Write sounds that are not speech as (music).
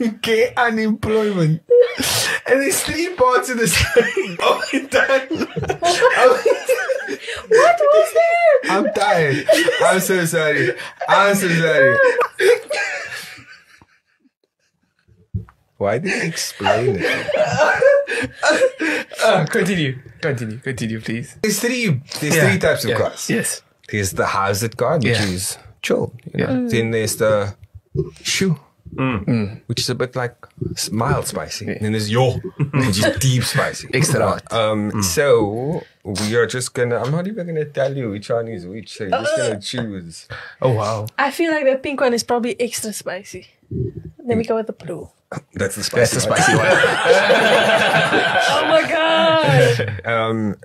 ngeUnemployment. And there's three parts of the story. (laughs) Oh, I'm done. (laughs) What was there? I'm tired. I'm so sorry. I'm so sorry. Why did you explain it? (laughs) Uh, continue. Continue. Continue, please. There's three. There's Yeah, three types of yeah, cars. Yes. There's the hazard card, which Yeah. is chill. you Yeah. Then there's the shoe, which is a bit like mild spicy. Then there's your, which is deep (laughs) spicy. Extra hot. Um, So we are just gonna. I'm not even gonna tell you which one is which. So you're just gonna choose. Oh, wow. I feel like the pink one is probably extra spicy. Then we go with the blue. That's the That's spicy. the one. spicy one. (laughs) (laughs) Oh my god! Um,